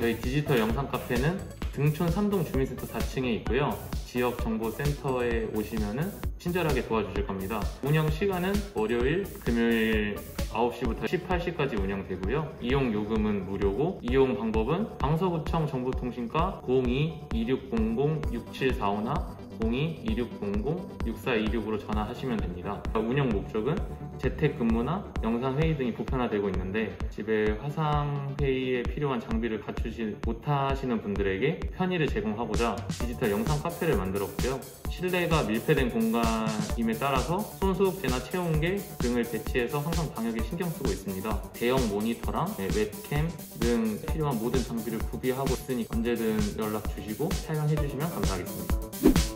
저희 디지털 영상 카페는 등촌 삼동 주민센터 4층에 있고요. 지역 정보 센터에 오시면은 친절하게 도와주실 겁니다. 운영 시간은 월요일, 금요일 9시부터 18시까지 운영되고요. 이용 요금은 무료고 이용 방법은 강서구청 정보통신과 02-2600-6745나 02-2600-6426으로 전화하시면 됩니다. 운영 목적은 재택근무나 영상회의 등이 보편화되고 있는데 집에 화상회의에 필요한 장비를 갖추지 못하시는 분들에게 편의를 제공하고자 디지털 영상 카페를 만들었고요. 실내가 밀폐된 공간임에 따라서 손소독제나 체온계 등을 배치해서 항상 방역에 신경 쓰고 있습니다. 대형 모니터랑 네, 웹캠 등 필요한 모든 장비를 구비하고 있으니 언제든 연락 주시고 촬영해 주시면 감사하겠습니다.